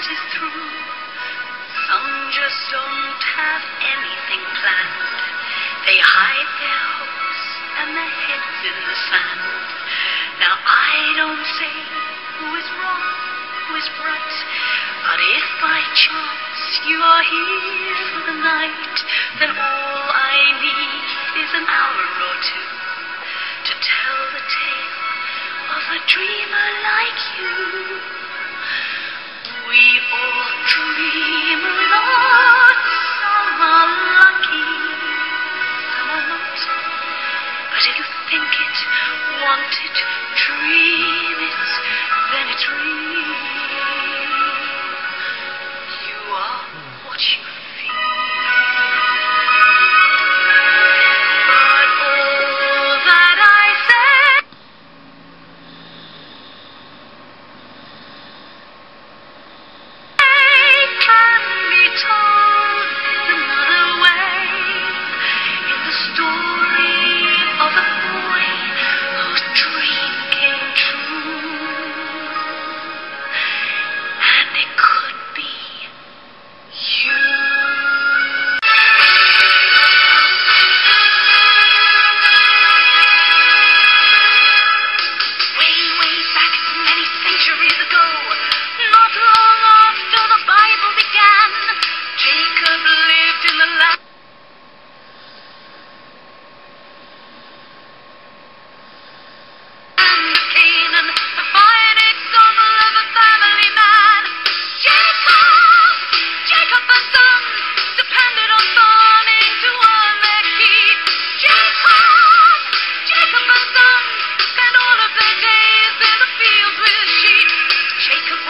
it is through. Some just don't have anything planned. They hide their hopes and their heads in the sand. Now I don't say who is wrong, who is right, but if by chance you are here for the night, then all I need is an hour or two to tell the tale of a dreamer like you. it dream then. You are what you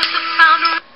was the founder of